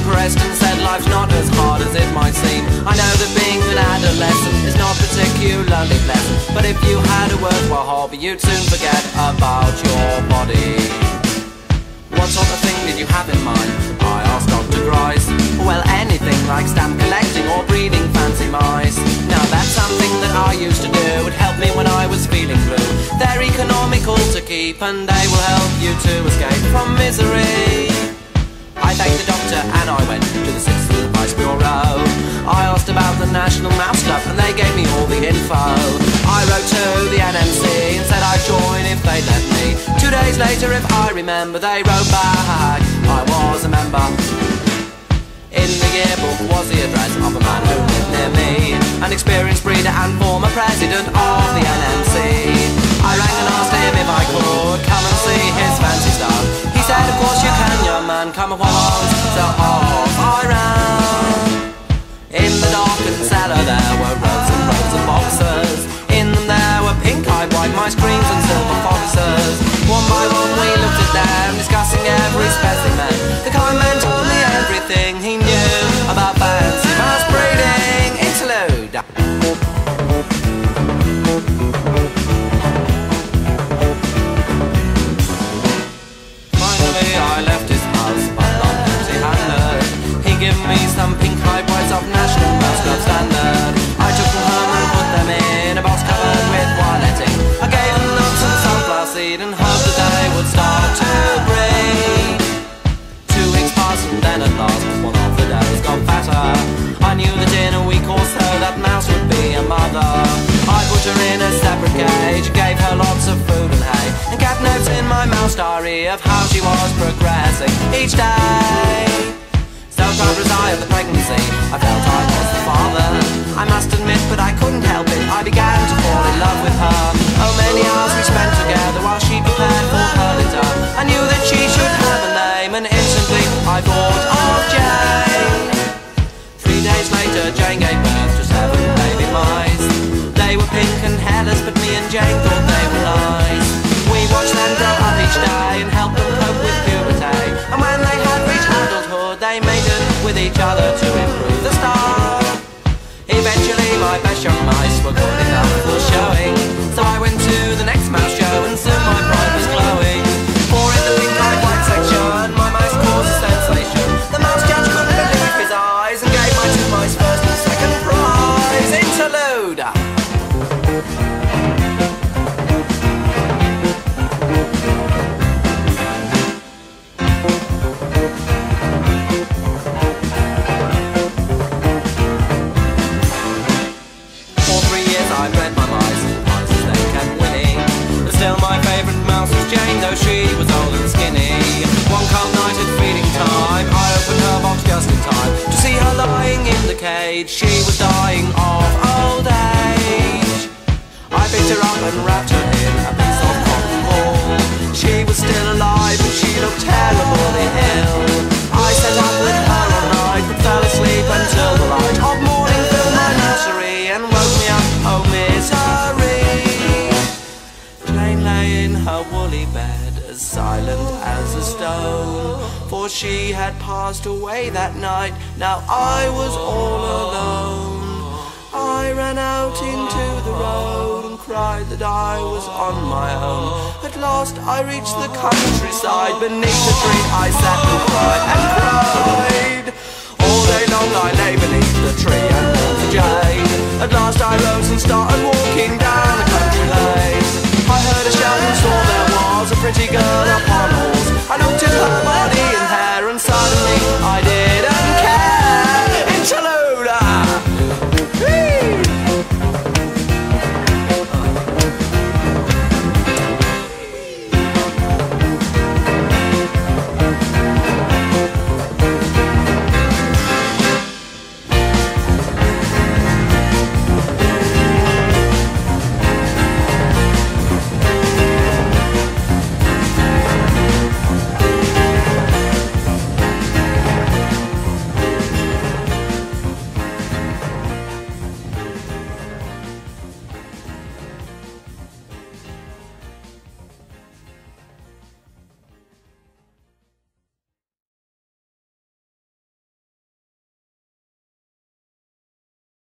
depressed and said life's not as hard as it might seem. I know that being an adolescent is not particularly pleasant, but if you had a worthwhile hobby, you'd soon forget about your body. What sort of thing did you have in mind? I asked Dr. Grice. Well, anything like stamp collecting or breeding fancy mice. Now that's something that I used to do. It helped me when I was feeling blue. They're economical to keep and they will help you to escape from misery. I thanked the doctor and I went to the Citizen Advice Bureau. I asked about the National Mouse Club and they gave me all the info. I wrote to the NMC and said I'd join if they'd let me. Two days later, if I remember, they wrote back I was a member. In the yearbook was the address of a man who lived near me An experienced breeder and former president of the NMC I rang and asked him if I could come and see his fancy stuff He said of course you can man, come once So of how she was progressing each day. Was I of the pregnancy, I felt I was the father. I must admit, but I couldn't help it, I began to fall in love with her. Oh, many hours we spent together while she prepared for her litter. I knew that she should have a name, and instantly I thought of Jane. Three days later, Jane gave birth to seven baby mice. They were pink and hairless, but me and Jane Jane, though she was old and skinny. One cold night at feeding time, I opened her box just in time to see her lying in the cage. She was dying of old age. I picked her up and wrapped her in a piece of cotton wool. She was still alive, silent as a stone. For she had passed away that night, now I was all alone. I ran out into the road and cried that I was on my own. At last I reached the countryside, beneath a tree I sat and cried and cried. All day long I lay beneath the tree and for Jane. At last I rose and started.